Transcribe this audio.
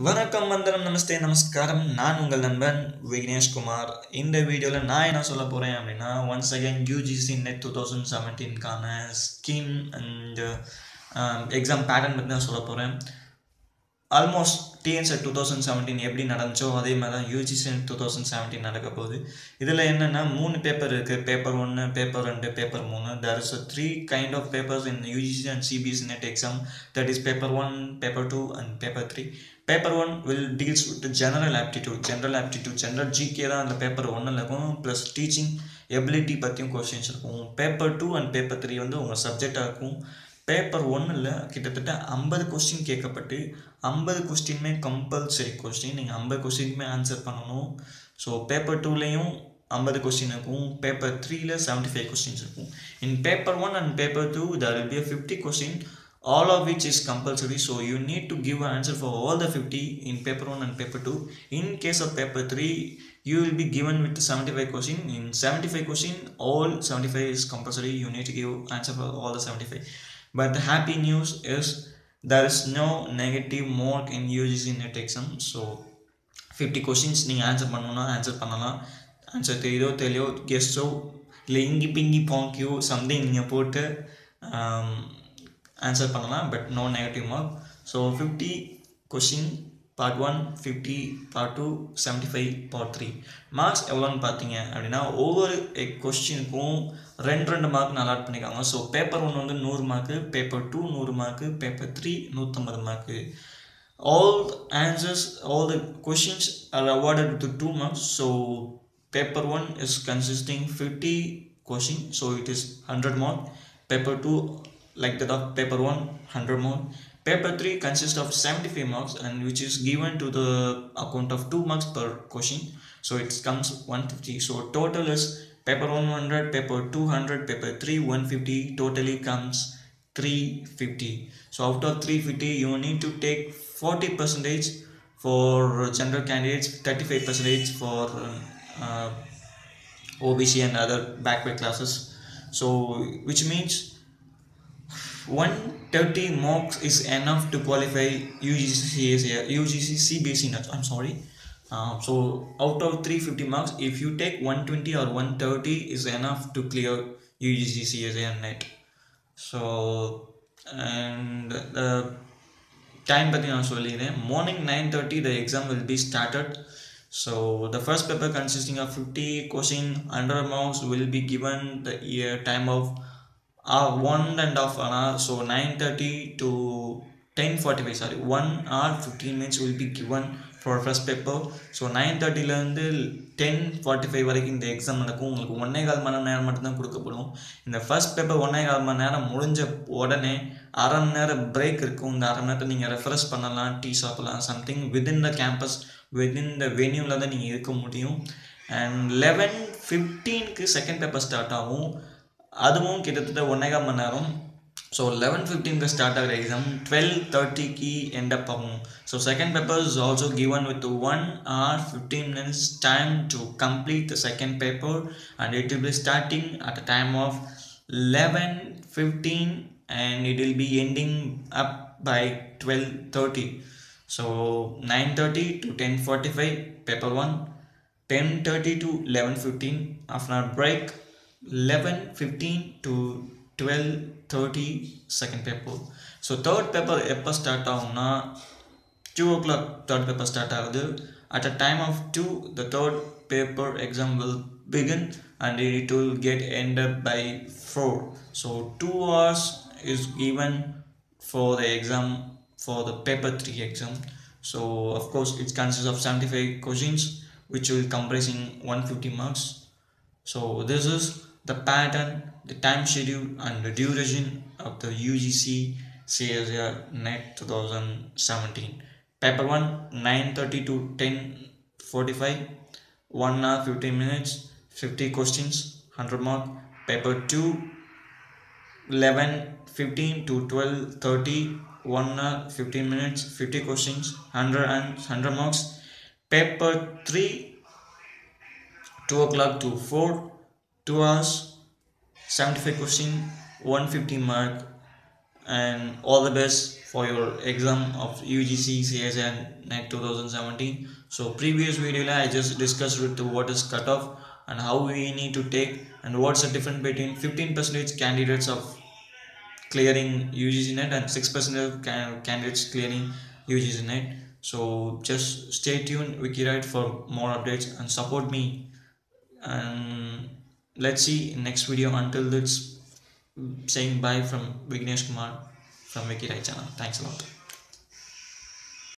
வணக்கம் வந்தனம் நமஸ்தே நமஸ்காரம். நான் உங்கள் நண்பன் விக்னேஷ்குமார் இந்த வீடியோவில் நான் என்ன சொல்ல போகிறேன் அப்படின்னா once again UGC NET two thousand செவன்டீன்கான scheme and exam pattern பற்றி நான் சொல்ல போகிறேன் almost TNSET two thousand seventeen எப்படி நடந்துச்சோ அதே மாதிரி தான் யூஜிசி டூ தௌசண்ட் செவன்டீன் நடக்க போகுது. இதில் என்னென்னா மூணு பேப்பர் இருக்குது பேப்பர் ஒன்று பேப்பர் ரெண்டு பேப்பர் மூணு. There is three kind of papers in UGC and CBSE NET exam that is paper one paper two and paper three paper one will deals with general aptitude general aptitude general GK தான் அந்த paper ஒன்றில் இருக்கும். Plus teaching ability பற்றியும் questions இருக்கும். Paper two and paper three வந்து உங்கள் சப்ஜெக்டாக இருக்கும். Paper ஒன்றில் கிட்டத்தட்ட ஐம்பது கொஸ்டின் கேட்கப்பட்டு ஐம்பது கொஸ்டினுமே கம்பல்சரி கொஸ்டின் நீங்கள் ஐம்பது கொஸ்டினுமே ஆன்சர் பண்ணணும் ஸோ பேப்பர் டூலேயும் ஐம்பது கொஸ்டின் இருக்கும் பேப்பர் த்ரீல செவன்ட்டி ஃபைவ் கொஸ்டின்ஸ் இருக்கும் in paper one and paper two there will be a fifty question all of which is compulsory so you need to give an answer for all the 50 in paper 1 and paper 2 in case of paper 3 you will be given with 75 question in 75 question all 75 is compulsory you need to give answer for all the 75 but the happy news is there is no negative mark in UGC net exam so 50 questions நீங்கள் answer பண்ணணும்னா answer பண்ணலாம் answer தெரியுதோ தெரியோ கெஸ்டோ இல்லை இங்கி Pinki Banqiao something நீங்கள் போட்டு answer பண்ணலாம் but no negative mark so fifty question part one fifty part two seventy five part three marks எவ்வளோன்னு பார்த்தீங்க அப்படின்னா ஒவ்வொரு கொஸ்டினுக்கும் ரெண்டு ரெண்டு மார்க் நான் அலாட் பண்ணியிருக்காங்க. ஸோ பேப்பர் ஒன்று வந்து நூறு மார்க்கு பேப்பர் டூ நூறு மார்க்கு பேப்பர் த்ரீ நூற்றம்பது mark all answers all the questions are awarded with two marks so paper one is consisting fifty question so it is hundred mark paper two like that of paper one hundred mark paper 3 consists of 75 marks and which is given to the account of 2 marks per question. So it comes 150 so total is paper 100 paper 200 paper 3 150 totally comes 350 so out of 350 you need to take 40 percentage for general candidates 35 percentage for uh, obc and other backward classes. So which means 130 marks is enough to qualify UGC CSA, UGC CBSE nuts. I'm sorry. Uh, so out of 350 marks, if you take 120 or 130 is enough to clear UGC CSA and net. So and the time பற்றி நான் சொல்லிடுறேன் morning nine thirty the exam will be started so the first paper consisting of fifty question hundred marks will be given the time of one and half ஆனால் so nine thirty to ten forty five sorry one hour fifteen minutes will be given for first paper so nine தேர்ட்டிலேருந்து ten forty five வரைக்கும் இந்த exam நடக்கும். உங்களுக்கு ஒன்றே கால் மணி நேரம் மட்டும்தான் கொடுக்கப்படும். இந்த ஃபர்ஸ்ட் பேப்பர் ஒன்றே கால் மணி நேரம் முடிஞ்ச உடனே அரை மணி நேரம் பிரேக் இருக்கும் இந்த அரை மணி நேரத்தை நீங்கள் ரெஃப்ரெஷ் பண்ணலாம் டீ சாப்பிடலாம் something within the campus within the வென்யூவில் தான் நீங்கள் இருக்க முடியும். அண்ட் லெவன் ஃபிஃப்டீனுக்கு செகண்ட் பேப்பர் ஸ்டார்ட் ஆகும். அதுவும் கிட்டத்தட்ட ஒன்றே மணி நேரம் ஸோ லெவன் ஃபிஃப்டீனுக்கு ஸ்டார்ட் ஆகிற எக்ஸாம் டுவெல் தேர்ட்டிக்கு எண்ட் அப் ஆகும் so second paper is also given with one hour fifteen minutes time to complete the second paper and it will be starting at a time of eleven fifteen and it will be ending up by twelve thirty so nine thirty to ten forty five paper one ten thirty to eleven fifteen of an hour break 11:15 to 12 30 second paper. So third paper ever start on 2 o'clock third paper start out at a time of 2 the third paper exam will begin and it will get end up by 4 so 2 hours is given for the exam for the paper 3 exam. So of course it consists of 75 questions which will comprise in 150 marks. So this is the pattern the time schedule and the duration of the UGC CSR net 2017 paper 1 9:30 to 10:45 1 hour 15 minutes 50 questions 100 mark. Paper 2 11 15 to 12 30 1 hour 15 minutes 50 questions 100 and 100 marks. Paper 3 2 o'clock to 4 2 hours 75 question 150 mark and all the best for your exam of UGC NET 2017 so previous video I just discussed with what is cutoff and how we need to take and what's the difference between 15 percentage candidates of clearing UGC net and 6 percent of candidates clearing UGC net. So just stay tuned Vickyroid for more updates and support me. And let's see next video until this saying bye from Vignesh Kumar from Vickyroid channel. Thanks a lot.